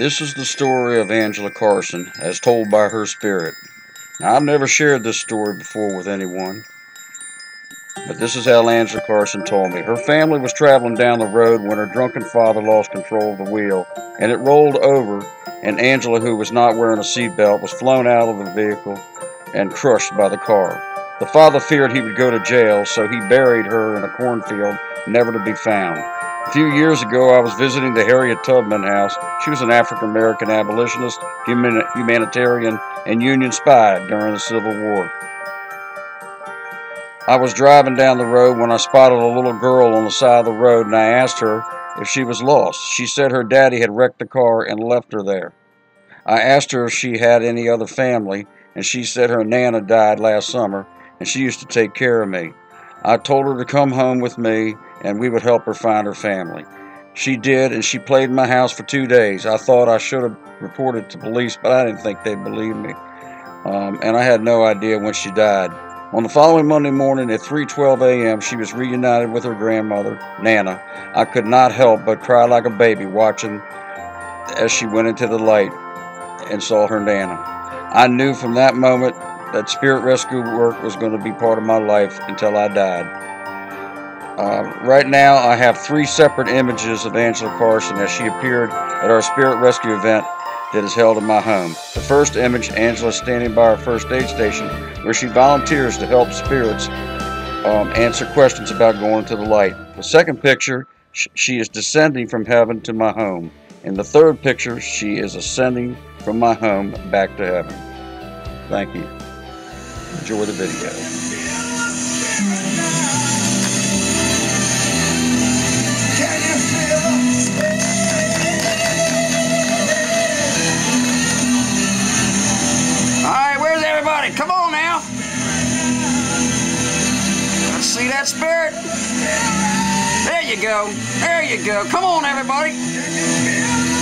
This is the story of Angela Carson as told by her spirit. Now, I've never shared this story before with anyone, but this is how Angela Carson told me. Her family was traveling down the road when her drunken father lost control of the wheel and it rolled over, and Angela, who was not wearing a seatbelt, was flown out of the vehicle and crushed by the car. The father feared he would go to jail, so he buried her in a cornfield, never to be found. A few years ago, I was visiting the Harriet Tubman House. She was an African American abolitionist, human, humanitarian, and Union spy during the Civil War. I was driving down the road when I spotted a little girl on the side of the road and I asked her if she was lost. She said her daddy had wrecked the car and left her there. I asked her if she had any other family and she said her nana died last summer and she used to take care of me. I told her to come home with me and we would help her find her family. She did, and she played in my house for two days. I thought I should have reported to police, but I didn't think they'd believe me. Um, and I had no idea when she died. On the following Monday morning at 3:12 a.m., she was reunited with her grandmother, Nana. I could not help but cry like a baby watching as she went into the light and saw her Nana. I knew from that moment that spirit rescue work was going to be part of my life until I died. Uh, right now, I have three separate images of Angela Carson as she appeared at our spirit rescue event that is held in my home. The first image, Angela standing by our first aid station, where she volunteers to help spirits um, answer questions about going to the light. The second picture, sh she is descending from heaven to my home. In the third picture, she is ascending from my home back to heaven. Thank you. Enjoy the video. Come on now. Let's see that spirit. There you go. There you go. Come on, everybody.